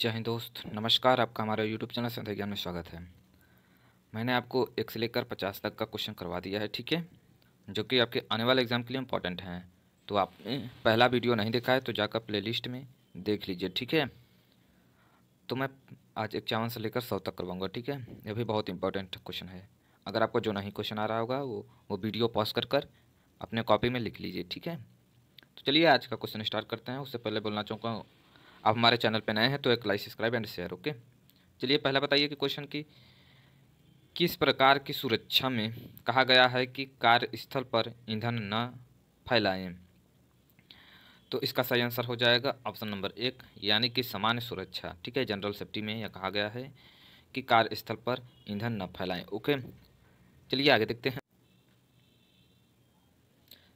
जय हिंद दोस्त, नमस्कार, आपका हमारे यूट्यूब चैनल संध्या ज्ञान में स्वागत है। मैंने आपको एक से लेकर पचास तक का क्वेश्चन करवा दिया है, ठीक है? जो कि आपके आने वाले एग्ज़ाम के लिए इम्पोर्टेंट हैं। तो आपने पहला वीडियो नहीं देखा है तो जाकर प्लेलिस्ट में देख लीजिए, ठीक है? तो मैं आज इक्यावन से लेकर सौ तक करवाऊँगा, ठीक है? यह भी बहुत इंपॉर्टेंट क्वेश्चन है। अगर आपको जो नहीं क्वेश्चन आ रहा होगा, वो वो वीडियो पॉज कर कर अपने कॉपी में लिख लीजिए, ठीक है? तो चलिए आज का क्वेश्चन स्टार्ट करते हैं। उससे पहले बोलना चाहूँगा आप हमारे चैनल पर नए हैं तो एक like, subscribe and share, okay? चलिए, पहला बताइए कि क्वेश्चन की, किस प्रकार की सुरक्षा में कहा गया है कि कार्यस्थल पर ईंधन न फैलाएँ? तो इसका सही आंसर हो जाएगा ऑप्शन नंबर एक, यानी कि सामान्य सुरक्षा। ठीक है जनरल सेफ्टी में यह कहा गया है कि कार्यस्थल पर ईंधन न फैलाएँ, ओके? चलिए, आगे देखते हैं।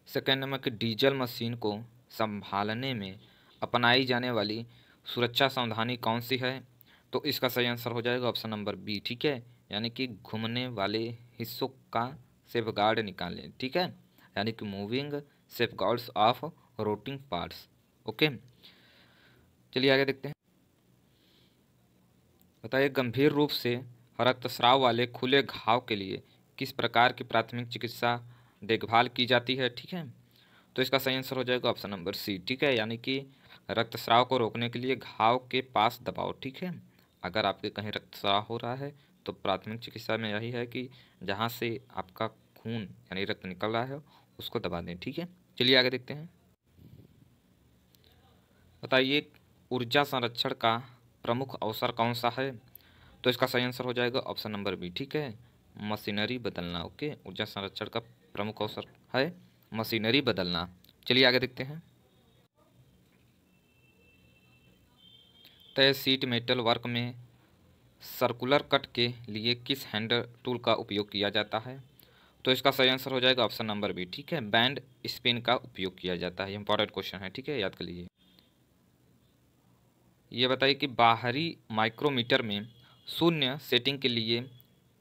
सेकेंड नंबर कि डीजल मशीन को संभालने में अपनाई जाने वाली सुरक्षा सावधानी कौन सी है? तो इसका सही आंसर हो जाएगा ऑप्शन नंबर बी, ठीक है? यानी कि घूमने वाले हिस्सों का सेफ़ गार्ड निकालें, ठीक है? यानी कि moving safeguards of rotating parts okay? चलिए आगे देखते हैं। बताइए, गंभीर रूप से रक्तस्राव वाले खुले घाव के लिए किस प्रकार की प्राथमिक चिकित्सा देखभाल की जाती है, ठीक है? तो इसका सही आंसर हो जाएगा ऑप्शन नंबर सी, ठीक है? यानी कि रक्तस्राव को रोकने के लिए घाव के पास दबाओ, ठीक है? अगर आपके कहीं रक्तस्राव हो रहा है तो प्राथमिक चिकित्सा में यही है कि जहाँ से आपका खून यानी रक्त निकल रहा है, उसको दबा दें, ठीक है? चलिए आगे देखते हैं। बताइए, ऊर्जा संरक्षण का प्रमुख अवसर कौन सा है? तो इसका सही आंसर हो जाएगा ऑप्शन नंबर बी, ठीक है? मशीनरी बदलना, ओके? ऊर्जा संरक्षण का प्रमुख अवसर है मशीनरी बदलना। चलिए आगे देखते हैं। तय सीट मेटल वर्क में सर्कुलर कट के लिए किस हैंड टूल का उपयोग किया जाता है? तो इसका सही आंसर हो जाएगा ऑप्शन नंबर बी ठीक है? बैंड स्पिन का उपयोग किया जाता है। इंपॉर्टेंट क्वेश्चन है, ठीक है? याद कर लीजिए। ये बताइए कि बाहरी माइक्रोमीटर में शून्य सेटिंग के लिए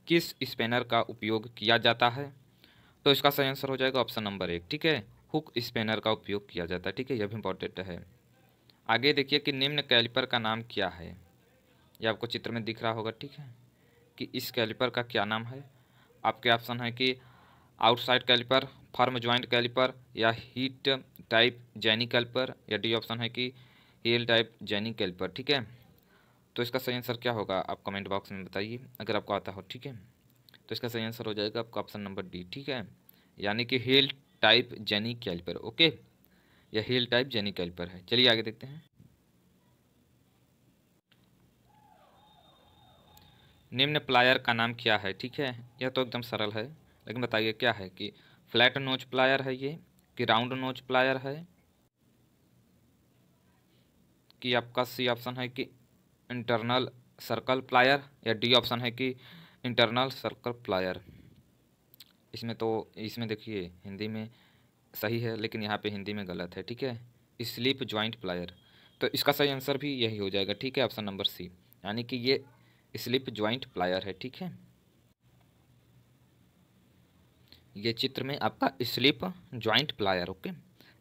किस स्पेनर का उपयोग किया जाता है? तो इसका सही आंसर हो जाएगा ऑप्शन नंबर एक, ठीक है? हुक स्पेनर का उपयोग किया जाता है, ठीक है? यह भी इंपॉर्टेंट है। आगे देखिए कि निम्न कैलिपर का नाम क्या है। ये आपको चित्र में दिख रहा होगा, ठीक है? कि इस कैलिपर का क्या नाम है? आपके ऑप्शन है कि outside caliper, firm joint caliper या हीट टाइप जैनी कैलिपर, या डी ऑप्शन है कि हील टाइप जैनी कैलिपर, ठीक है? तो इसका सही आंसर क्या होगा, आप कमेंट बॉक्स में बताइए, अगर आपको आता हो, ठीक है? तो इसका सही आंसर हो जाएगा आपका ऑप्शन नंबर डी, ठीक है? यानी कि heel type jenny caliper, okay? या हील टाइप जेनी कैलिपर है। चलिए आगे देखते हैं। निम्न प्लायर का नाम क्या है? ठीक है, यह तो एकदम सरल है, लेकिन बताइए क्या है कि फ्लैट नोच प्लायर है ये, कि राउंड नोच प्लायर है, कि आपका सी ऑप्शन है कि इंटरनल सर्कल प्लायर या डी ऑप्शन है कि इंटरनल सर्कल प्लायर इसमें तो इसमें देखिए, हिंदी में सही है, लेकिन यहाँ पे हिंदी में गलत है, ठीक है? Slip joint plier. तो इसका सही आंसर भी यही हो जाएगा, ठीक है? Option number C. यानी कि ये स्लिप ज्वाइंट प्लायर है, ठीक है? ये चित्र में आपका स्लिप ज्वाइंट प्लायर, ओके?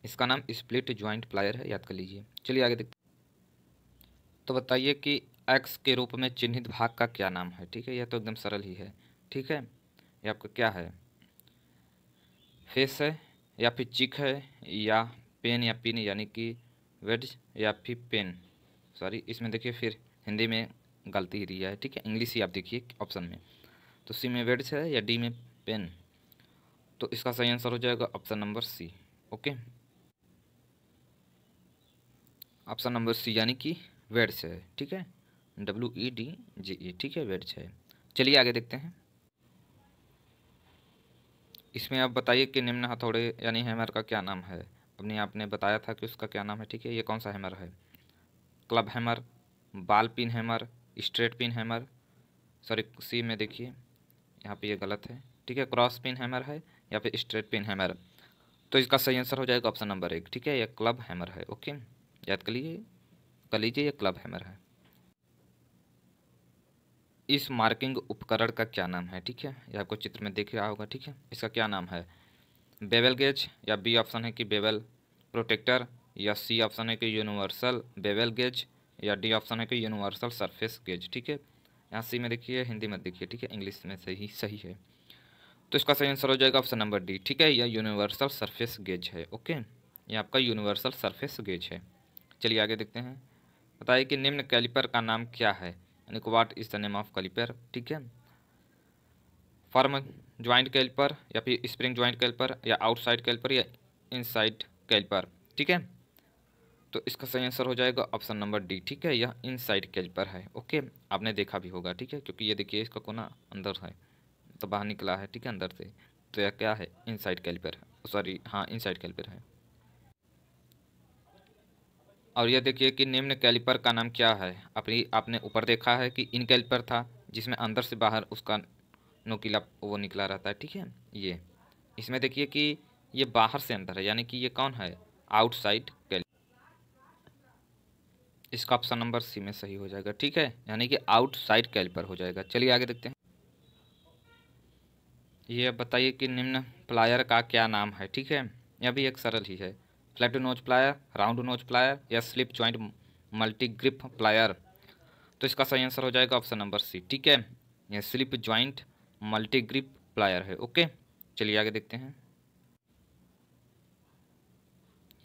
इसका नाम स्प्लिट ज्वाइंट प्लायर है, याद कर लीजिए। चलिए आगे देखते तो बताइए कि एक्स के रूप में चिन्हित भाग का क्या नाम है, ठीक है? यह तो एकदम सरल ही है, ठीक है? ये आपका क्या है? फेस है या फिर चिक है, या पेन या पिन, यानी कि वेड्स या फिर पेन। सॉरी इसमें देखिए फिर हिंदी में गलती ही दिया है, ठीक है? इंग्लिश ही आप देखिए ऑप्शन में। तो सी में वेड्स है या डी में पेन तो इसका सही आंसर हो जाएगा option number C okay option number C यानी कि वेड्स है, ठीक है? डब्ल्यू ई डी जी ई ठीक है? वेड्स है। चलिए आगे देखते हैं। इसमें आप बताइए कि निम्न हथौड़े यानी हैमर का क्या नाम है? अपने आपने बताया था कि उसका क्या नाम है, ठीक है? ये कौन सा हैमर है? Club hammer, ball peen hammer, straight peen hammer, sorry, C में देखिए, यहाँ पे ये गलत है, ठीक है? क्रॉस पिन हैमर है, या फिर स्ट्रेट पिन हैमर। तो इसका सही आंसर हो जाएगा ऑप्शन नंबर एक, ठीक है? यह क्लब हैमर है, ओके? याद कर लीजिए कर लीजिए, ये क्लब हैमर है। इस मार्किंग उपकरण का क्या नाम है, ठीक है? ये आपको चित्र में देख रहा होगा, ठीक है? इसका क्या नाम है? बेबल गेज या बी ऑप्शन है कि बेबल प्रोटेक्टर या सी ऑप्शन है कि यूनिवर्सल बेबल गेज या डी ऑप्शन है कि यूनिवर्सल सरफेस गेज, ठीक है? यहाँ सी में देखिए, हिंदी में देखिए, ठीक है? इंग्लिश में सही सही है। तो इसका सही आंसर हो जाएगा ऑप्शन नंबर डी, ठीक है? यह यूनिवर्सल सरफेस गेज है, ओके? ये आपका यूनिवर्सल सरफेस गेज है। चलिए आगे देखते हैं। बताइए कि निम्न कैलिपर का नाम क्या है? यानी कि what is the name of caliper ठीक है? फर्म ज्वाइंट कैलिपर या फिर स्प्रिंग ज्वाइंट कैलिपर या आउटसाइड कैलिपर या इनसाइड कैलिपर ठीक है? तो इसका सही आंसर हो जाएगा ऑप्शन नंबर डी ठीक है? यह इनसाइड कैलिपर है ओके आपने देखा भी होगा, ठीक है? क्योंकि ये देखिए, इसका कोना अंदर है तो बाहर निकला है, ठीक है, अंदर से। तो यह क्या है? इनसाइड कैलिपर सॉरी हाँ इनसाइड कैलिपर है। और यह देखिए कि निम्न कैलिपर का नाम क्या है? अपनी, आपने ऊपर देखा है कि इन कैलिपर था, जिसमें अंदर से बाहर उसका नोकीला वो निकला रहता है, ठीक है? ये, इसमें देखिए कि ये बाहर से अंदर है, यानी कि ये कौन है? आउटसाइड कैलिपर इसका ऑप्शन नंबर सी में सही हो जाएगा, ठीक है? यानी कि आउटसाइड कैलिपर हो जाएगा। चलिए आगे देखते हैं। ये बताइए कि निम्न प्लायर का क्या नाम है, ठीक है? यह भी एक सरल ही है। Flat nose plier, round nose plier, या slip joint multi grip plier. तो इसका सही आंसर हो जाएगा ऑप्शन नंबर सी, ठीक है? यह slip joint multi grip plier है, ओके? चलिए आगे देखते हैं।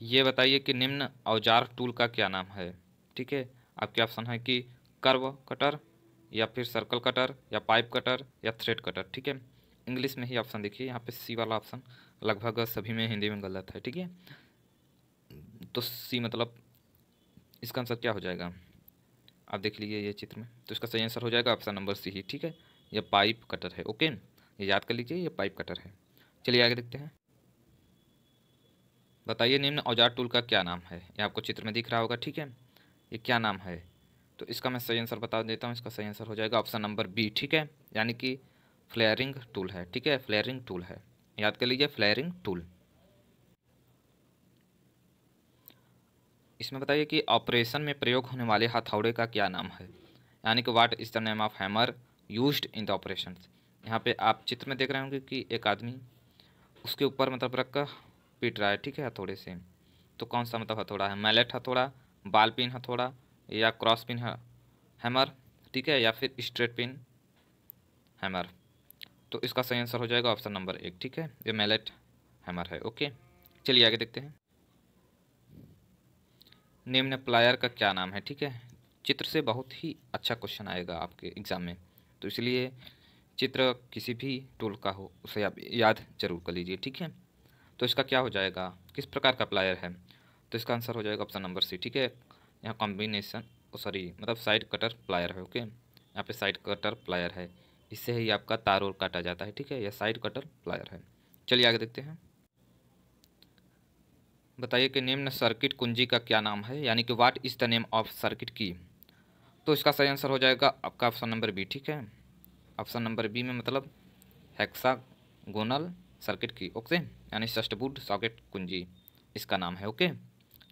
ये बताइए कि निम्न औज़ार टूल का क्या नाम है, ठीक है? आपके ऑप्शन है कि कर्व कटर, या फिर सर्कल कटर, या पाइप कटर, या थ्रेड कटर, ठीक है? इंग्लिश में ही ऑप्शन देखिए, यहाँ पे सी वाला ऑप्शन लगभग सभी में हिंदी में गलत है, ठीक है? तो सी मतलब इसका आंसर क्या हो जाएगा? आप देख लीजिए ये चित्र में। तो इसका सही आंसर हो जाएगा ऑप्शन नंबर सी ही, ठीक है? ये पाइप कटर है, ओके? ये याद कर लीजिए, ये पाइप कटर है। चलिए आगे देखते हैं। बताइए निम्न औज़ार टूल का क्या नाम है? ये आपको चित्र में दिख रहा होगा, ठीक है? ये क्या नाम है? तो इसका मैं सही आंसर बता देता हूँ, इसका सही आंसर हो जाएगा ऑप्शन नंबर बी, ठीक है? यानी कि फ्लेयरिंग टूल है, ठीक है? फ्लेयरिंग टूल है। याद कर लीजिए, फ्लेयरिंग टूल। इसमें बताइए कि ऑपरेशन में प्रयोग होने वाले हथौड़े का क्या नाम है? यानी कि what is the name of hammer use in the operation यहाँ पे आप चित्र में देख रहे होंगे कि एक आदमी उसके ऊपर मतलब रख कर पीट रहा है, ठीक है, हथौड़े से। तो कौन सा मतलब हथौड़ा है? मैलेट हथौड़ा बाल पिन हथौड़ा या क्रॉस पिन हैमर ठीक है, या फिर स्ट्रेट पिन हैमर तो इसका सही आंसर हो जाएगा ऑप्शन नंबर एक, ठीक है? ये मैलेट हैमर है ओके चलिए आगे देखते हैं। निम्न प्लायर का क्या नाम है, ठीक है? चित्र से बहुत ही अच्छा क्वेश्चन आएगा आपके एग्ज़ाम में। तो इसलिए चित्र किसी भी टूल का हो, उसे आप याद ज़रूर कर लीजिए, ठीक है? तो इसका क्या हो जाएगा? किस प्रकार का प्लायर है? तो इसका आंसर हो जाएगा ऑप्शन नंबर सी ठीक है? यहाँ कॉम्बिनेशन सॉरी मतलब साइड कटर प्लायर है ओके यहाँ पे साइड कटर प्लायर है। इससे ही आपका तार और काटा जाता है, ठीक है? यह साइड कटर प्लायर है। चलिए आगे देखते हैं। बताइए कि निम्न सर्किट कुंजी का क्या नाम है? यानी कि what is the name of circuit की तो इसका सही आंसर हो जाएगा आपका ऑप्शन नंबर बी ठीक है? ऑप्शन नंबर बी में मतलब हेक्सागोनल सर्किट की ओके यानी सस्टबुड सॉकेट कुंजी, इसका नाम है ओके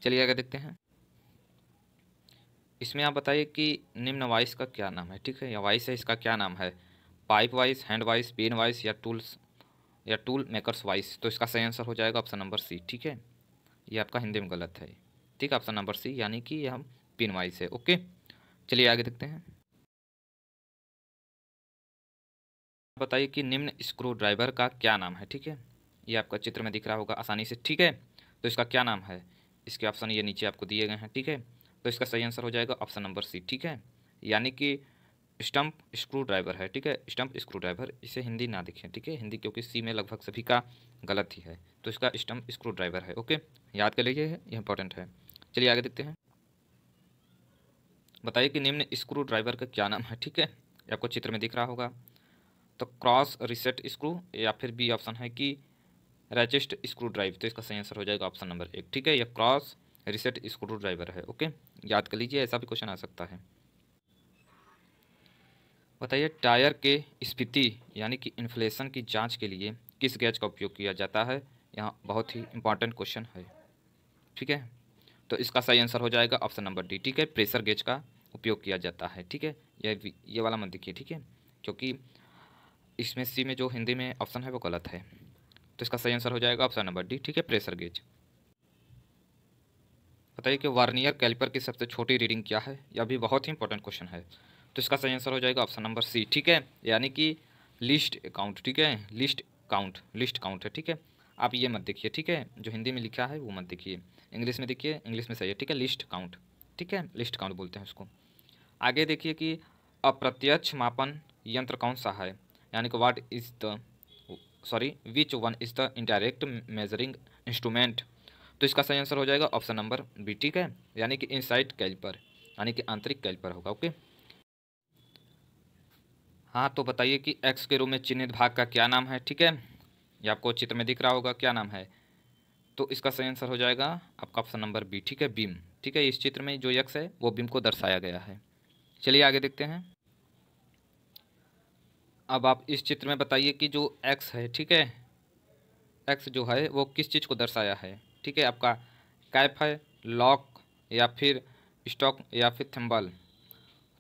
चलिए आगे देखते हैं। इसमें आप बताइए कि निम्न वाइस का क्या नाम है, ठीक है? या वाइस है, इसका क्या नाम है? Pipe vice hand vice pin vice या टूल्स या टूल मेकर्स वाइस तो इसका सही आंसर हो जाएगा ऑप्शन नंबर सी ठीक है? ये आपका हिंदी में गलत है। ठीक है, ऑप्शन नंबर सी, यानी कि हम पिन वाइज है ओके? चलिए आगे देखते हैं। बताइए कि निम्न स्क्रू ड्राइवर का क्या नाम है, ठीक है? ये आपका चित्र में दिख रहा होगा आसानी से, ठीक है? तो इसका क्या नाम है? इसके ऑप्शन ये नीचे आपको दिए गए हैं, ठीक है? तो इसका सही आंसर हो जाएगा ऑप्शन नंबर सी, ठीक है? यानी कि स्टम्प स्क्रू ड्राइवर है, ठीक है? स्टम्प स्क्रू ड्राइवर इसे हिंदी ना दिखें, ठीक है? हिंदी क्योंकि सी में लगभग सभी का गलत ही है तो इसका स्टम्प स्क्रू ड्राइवर है, ओके? याद कर लीजिए, ये इंपॉर्टेंट है। चलिए आगे देखते हैं। बताइए कि निम्न स्क्रू ड्राइवर का क्या नाम है, ठीक है? आपको चित्र में दिख रहा होगा। तो क्रॉस, रिसेट स्क्रू, या फिर बी ऑप्शन है कि रैचेस्ट स्क्रू ड्राइव तो इसका सही आंसर हो जाएगा ऑप्शन नंबर एक, ठीक है? यह क्रॉस, रिसेट स्क्रू ड्राइवर है, ओके? याद कर लीजिए, ऐसा भी क्वेश्चन आ सकता है। बताइए, टायर के स्थिति, यानी कि इन्फ्लेशन की जाँच के लिए किस गैज का उपयोग किया जाता है? यहाँ बहुत ही इंपॉर्टेंट क्वेश्चन है। ठीक है? तो इसका सही आंसर हो जाएगा ऑप्शन नंबर डी ठीक है? प्रेशर गेज का उपयोग किया जाता है, ठीक है? ये ये वाला मत देखिए, ठीक है? क्योंकि इसमें सी में जो हिंदी में ऑप्शन है वो गलत है। तो इसका सही आंसर हो जाएगा ऑप्शन नंबर डी ठीक है? प्रेशर गेज बताइए कि वार्नियर कैलिपर की सबसे छोटी रीडिंग क्या है? यह भी बहुत ही इंपॉर्टेंट क्वेश्चन है। तो इसका सही आंसर हो जाएगा ऑप्शन नंबर सी ठीक है? यानी कि लिस्ट अकाउंट ठीक है? लिस्ट काउंट लिस्ट काउंट है, ठीक है? आप ये मत देखिए, ठीक है? जो हिंदी में लिखा है, वो मत देखिए। इंग्लिश में देखिए इंग्लिश में सही है, ठीक है? लिस्ट काउंट ठीक है? लिस्ट काउंट बोलते हैं उसको। आगे देखिए कि अप्रत्यक्ष मापन यंत्र कौन सा है? यानी कि what is the sorry which one is the indirect measuring instrument तो इसका सही आंसर हो जाएगा ऑप्शन नंबर बी ठीक है? यानी कि इनसाइड कैलिपर यानी कि आंतरिक कैलिपर होगा ओके हाँ तो बताइए कि एक्स के रूप में चिन्हित भाग का क्या नाम है, ठीक है? ये आपको चित्र में दिख रहा होगा क्या नाम है। तो इसका सही आंसर हो जाएगा आपका ऑप्शन नंबर बी ठीक है? बीम, ठीक है? इस चित्र में जो यक्स है, वो बीम को दर्शाया गया है। चलिए आगे देखते हैं। अब आप इस चित्र में बताइए कि जो एक्स है, ठीक है? एक्स जो है, वो किस चीज़ को दर्शाया है, ठीक है? आपका कैप है, लॉक, या फिर स्टॉक, या फिर थम्बल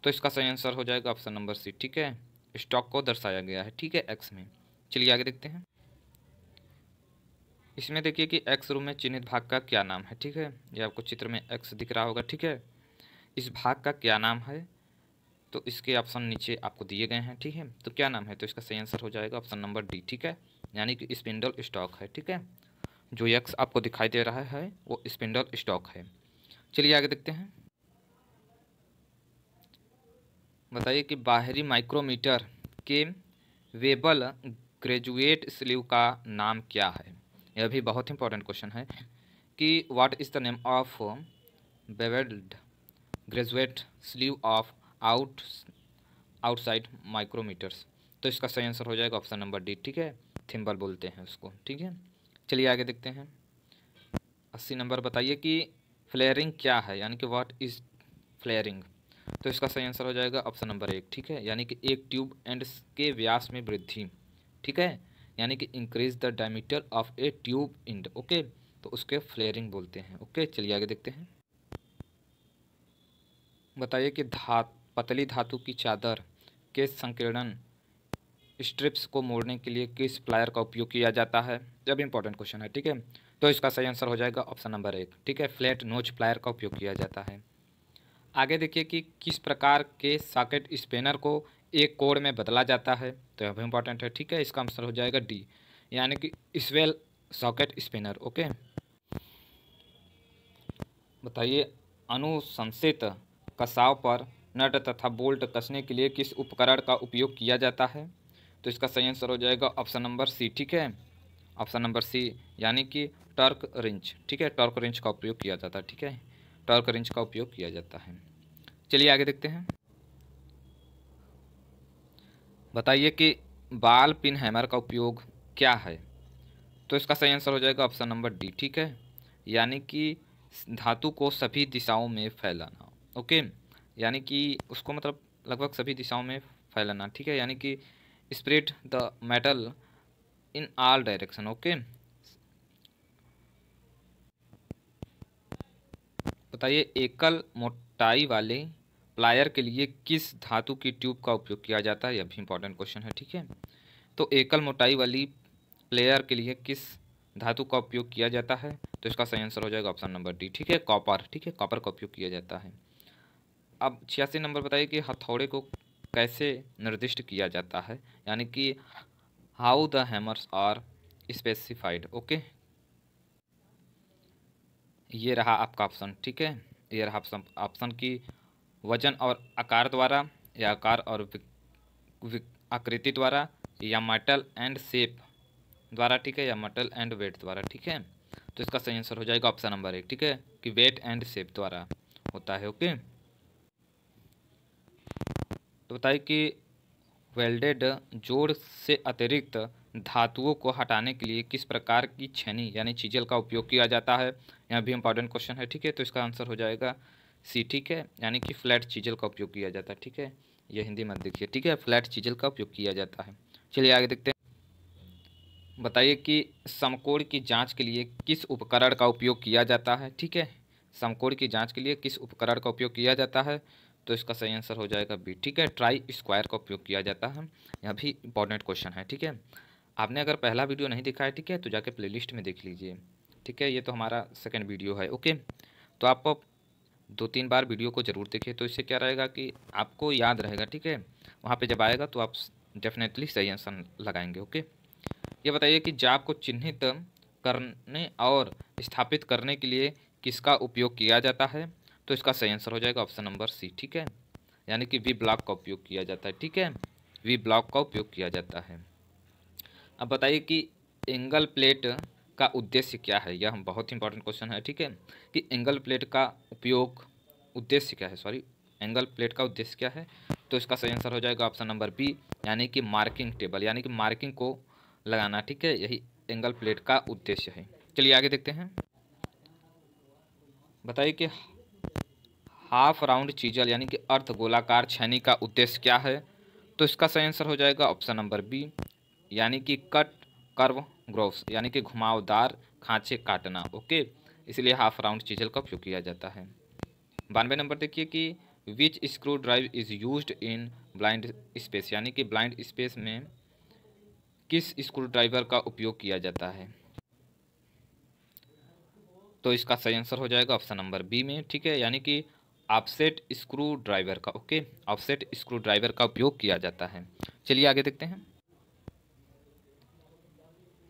तो इसका सही आंसर हो जाएगा ऑप्शन नंबर सी ठीक है? स्टॉक को दर्शाया गया है, ठीक है एक्स में। चलिए आगे देखते हैं। इसमें देखिए कि एक्स रूम में चिन्हित भाग का क्या नाम है, ठीक है? ये आपको चित्र में एक्स दिख रहा होगा, ठीक है? इस भाग का क्या नाम है? तो इसके ऑप्शन नीचे आपको दिए गए हैं, ठीक है? तो क्या नाम है? तो इसका सही आंसर हो जाएगा ऑप्शन नंबर डी ठीक है? यानी कि स्पिंडल स्टॉक है, ठीक है? जो यक्स आपको दिखाई दे रहा है, वो स्पिंडल स्टॉक है। चलिए आगे देखते हैं। बताइए कि बाहरी माइक्रोमीटर के वेबल ग्रेजुएट स्लीव का नाम क्या है? यह भी बहुत इंपॉर्टेंट क्वेश्चन है कि what is the name of beveled graduate sleeve of out outside micrometers तो इसका सही आंसर हो जाएगा ऑप्शन नंबर डी ठीक है? थिम्बल बोलते हैं उसको, ठीक है? चलिए आगे देखते हैं। अस्सी नंबर बताइए कि फ्लेयरिंग क्या है? यानी कि व्हाट इज़ फ्लेयरिंग तो इसका सही आंसर हो जाएगा ऑप्शन नंबर एक, ठीक है? यानी कि एक ट्यूब एंड के व्यास में वृद्धि, ठीक है? यानी कि increase the diameter of a tube end okay तो उसके फ्लेयरिंग बोलते हैं ओके चलिए आगे देखते हैं। बताइए कि धात पतली धातु की चादर के संकीर्णन स्ट्रिप्स को मोड़ने के लिए किस प्लायर का उपयोग किया जाता है? जब इंपॉर्टेंट क्वेश्चन है, ठीक है? तो इसका सही आंसर हो जाएगा ऑप्शन नंबर एक, ठीक है? फ्लैट नोच प्लायर का उपयोग किया जाता है। आगे देखिए कि किस प्रकार के सॉकेट स्पेनर को एक कोड में बदला जाता है। तो यह भी है, ठीक है? इसका आंसर हो जाएगा डी यानी कि स्वेल सॉकेट स्पिनर, ओके? बताइए, अनुशंसित कसाव पर नट तथा बोल्ट कसने के लिए किस उपकरण का उपयोग किया जाता है? तो इसका सही आंसर हो जाएगा ऑप्शन नंबर सी ठीक है? ऑप्शन नंबर सी यानी कि टर्क रिंच, ठीक है? टर्क रिंच का उपयोग किया जाता है, ठीक है? टर्क रिंच का उपयोग किया जाता है। चलिए आगे देखते हैं। बताइए कि बाल पिन हैमर का उपयोग क्या है? तो इसका सही आंसर हो जाएगा ऑप्शन नंबर डी, ठीक है? यानी कि धातु को सभी दिशाओं में फैलाना, ओके? यानी कि उसको मतलब लगभग सभी दिशाओं में फैलाना, ठीक है? यानी कि spread the metal in all direction, okay? बताइए, एकल मोटाई वाले प्लायर के लिए किस धातु की ट्यूब का उपयोग किया जाता है? यह भी इंपॉर्टेंट क्वेश्चन है, ठीक है? तो एकल मोटाई वाली प्लेयर के लिए किस धातु का उपयोग किया जाता है? तो इसका सही आंसर हो जाएगा ऑप्शन नंबर डी ठीक है? कॉपर ठीक है? कॉपर का उपयोग किया जाता है। अब छियासी नंबर बताइए कि हथौड़े को कैसे निर्दिष्ट किया जाता है? यानी कि how the hammers are specified okay ये रहा आपका ऑप्शन ठीक है? ये रहा ऑप्शन ऑप्शन की वज़न और आकार द्वारा, या आकार और आकृति द्वारा, या मटल एंड शेप द्वारा, ठीक है? या मटल एंड वेट द्वारा, ठीक है? तो इसका सही आंसर हो जाएगा ऑप्शन नंबर एक, ठीक है? कि वेट एंड शेप द्वारा होता है ओके तो बताइए कि वेल्डेड जोड़ से अतिरिक्त धातुओं को हटाने के लिए किस प्रकार की छेनी, यानी चीजल का उपयोग किया जाता है? यह भी इंपॉर्टेंट क्वेश्चन है, ठीक है? तो इसका आंसर हो जाएगा सी ठीक है? यानी कि फ्लैट चीजल का उपयोग किया जाता है, ठीक है? ये हिंदी मत देखिए, ठीक है? फ्लैट चीजल का उपयोग किया जाता है। चलिए आगे देखते हैं। बताइए कि समकोण की जाँच के लिए किस उपकरण का उपयोग किया जाता है, ठीक है? समकोण की जाँच के लिए किस उपकरण का उपयोग किया जाता है? तो इसका सही आंसर हो जाएगा बी ठीक है? ट्राई स्क्वायर का उपयोग किया जाता है। यह भी इंपॉर्टेंट क्वेश्चन है, ठीक है? आपने अगर पहला वीडियो नहीं दिखा है, ठीक है? तो जाके प्लेलिस्ट में देख लीजिए। ठीक है, ये तो हमारा सेकेंड वीडियो है ओके तो आप दो तीन बार वीडियो को ज़रूर देखिए तो इससे क्या रहेगा कि आपको याद रहेगा, ठीक है? वहाँ पे जब आएगा तो आप डेफिनेटली सही आंसर लगाएँगे ओके ये बताइए कि जाप को चिन्हित करने और स्थापित करने के लिए किसका उपयोग किया जाता है? तो इसका सही आंसर हो जाएगा ऑप्शन नंबर सी ठीक है? यानी कि वी ब्लॉक का उपयोग किया जाता है, ठीक है? वी ब्लॉक का उपयोग किया जाता है। अब बताइए कि एंगल प्लेट का उद्देश्य क्या है? यह बहुत इंपॉर्टेंट क्वेश्चन है, ठीक है? कि एंगल प्लेट का उपयोग उद्देश्य क्या है? सॉरी एंगल प्लेट का उद्देश्य क्या है? तो इसका सही आंसर हो जाएगा ऑप्शन नंबर बी यानी कि मार्किंग टेबल यानी कि मार्किंग को लगाना, ठीक है? यही एंगल प्लेट का उद्देश्य है। चलिए आगे देखते हैं। बताइए कि हाफ़ राउंड चीजल यानी कि अर्थ गोलाकार छैनी का उद्देश्य क्या है? तो इसका सही आंसर हो जाएगा ऑप्शन नंबर बी यानी कि कट कर्व ग्रोव्स, यानी कि घुमावदार खांचे काटना, ओके? इसलिए हाफ़ राउंड चीजल का उपयोग किया जाता है। बानवे नंबर देखिए कि which screw drive is use in blind space यानी कि ब्लाइंड स्पेस में किस स्क्रू ड्राइवर का उपयोग किया जाता है। तो इसका सही आंसर हो जाएगा ऑप्शन नंबर बी में, ठीक है? यानी कि ऑफसेट स्क्रू ड्राइवर का, ओके? ऑफसेट स्क्रू ड्राइवर का उपयोग किया जाता है। चलिए आगे देखते हैं।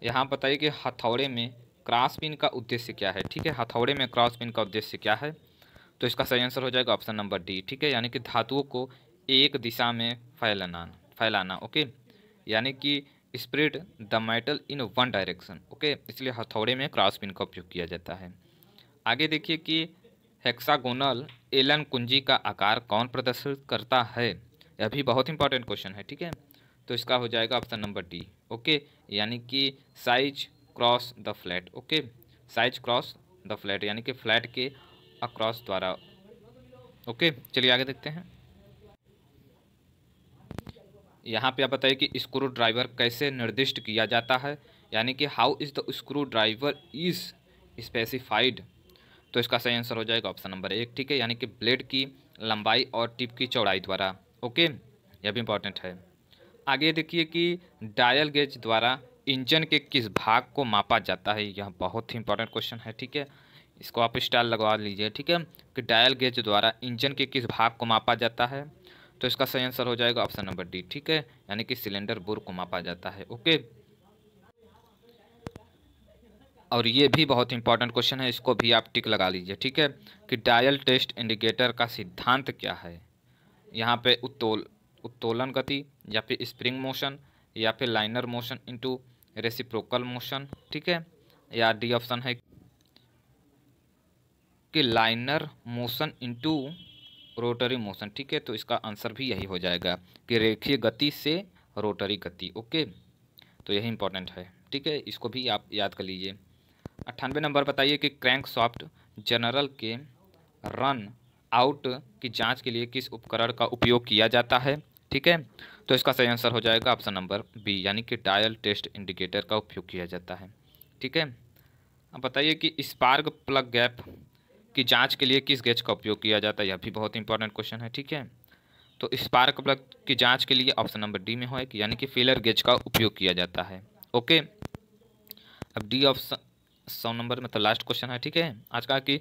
यहाँ बताइए कि हथौड़े में क्रॉस पिन का उद्देश्य क्या है? ठीक है, हथौड़े में क्रॉस पिन का उद्देश्य क्या है? तो इसका सही आंसर हो जाएगा ऑप्शन नंबर डी, ठीक है? यानी कि धातुओं को एक दिशा में फैलाना फैलाना, ओके? यानी कि spread the metal in one direction, okay? इसलिए हथौड़े में क्रॉस पिन का उपयोग किया जाता है। आगे देखिए कि हेक्सागोनल एलन कुंजी का आकार कौन प्रदर्शित करता है? यह भी बहुत इंपॉर्टेंट क्वेश्चन है, ठीक है? तो इसका हो जाएगा ऑप्शन नंबर डी ओके यानी कि size cross the flat okay size cross the flat यानी कि फ्लैट के अक्रॉस द्वारा ओके चलिए आगे देखते हैं। यहाँ पे आप बताइए कि स्क्रू ड्राइवर कैसे निर्दिष्ट किया जाता है? यानी कि how is the screw driver is specified तो इसका सही आंसर हो जाएगा ऑप्शन नंबर एक, ठीक है? यानी कि ब्लेड की लंबाई और टिप की चौड़ाई द्वारा ओके यह भी इंपॉर्टेंट है। आगे देखिए कि डायल गेज द्वारा इंजन के किस भाग को मापा जाता है, यह बहुत ही इंपॉर्टेंट क्वेश्चन है, ठीक है? इसको आप स्टाइल लगवा लीजिए, ठीक है? कि डायल गेज द्वारा इंजन के किस भाग को मापा जाता है तो इसका सही आंसर हो जाएगा ऑप्शन नंबर डी ठीक है? यानी कि सिलेंडर बुर को मापा जाता है ओके और ये भी बहुत इंपॉर्टेंट क्वेश्चन है, इसको भी आप टिक लगा लीजिए, ठीक है? कि डायल टेस्ट इंडिकेटर का सिद्धांत क्या है? यहाँ पे उत्तोल उत्तोलन गति, या फिर स्प्रिंग मोशन या फिर linear motion into reciprocal motion ठीक है? या डी ऑप्शन है कि linear motion into rotary motion ठीक है? तो इसका आंसर भी यही हो जाएगा कि रेखीय गति से रोटरी गति ओके तो यही इंपॉर्टेंट है, ठीक है? इसको भी आप याद कर लीजिए। अट्ठानवे नंबर बताइए कि क्रैंक सॉफ्ट जनरल के रन आउट की जाँच के लिए किस उपकरण का उपयोग किया जाता है? ठीक है? तो इसका सही आंसर हो जाएगा ऑप्शन नंबर बी यानी कि डायल टेस्ट इंडिकेटर का उपयोग किया जाता है। ठीक है? अब बताइए कि स्पार्क प्लग गैप की जाँच के लिए किस गेज का उपयोग किया जाता है? यह भी बहुत इंपॉर्टेंट क्वेश्चन है, ठीक है? तो स्पार्क प्लग की जाँच के लिए ऑप्शन नंबर डी में हो यानी कि फेलर गेज का उपयोग किया जाता है। ओके अब डी ऑप्शन सौ नंबर मतलब लास्ट क्वेश्चन है, ठीक है? आज कहा कि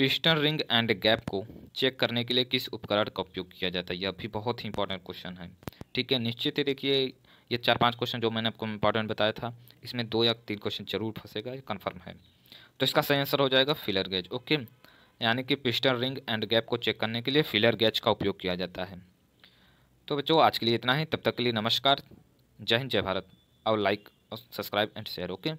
पिस्टन रिंग एंड गैप को चेक करने के लिए किस उपकरण का उपयोग किया जाता है? यह भी बहुत ही इंपॉर्टेंट क्वेश्चन है। ठीक है, निश्चित ही देखिए, ये चार पाँच क्वेश्चन जो मैंने आपको इंपॉर्टेंट बताया था, इसमें दो या तीन क्वेश्चन ज़रूर फंसेगा, ये कन्फर्म है। तो इसका सही आंसर हो जाएगा फिलर गेज ओके यानी कि पिस्टन रिंग एंड गैप को चेक करने के लिए फिलर गेज का उपयोग किया जाता है। तो बच्चों, आज के लिए इतना ही, तब तक के लिए नमस्कार, जय हिंद, जय भारत। और लाइक और सब्सक्राइब एंड शेयर ओके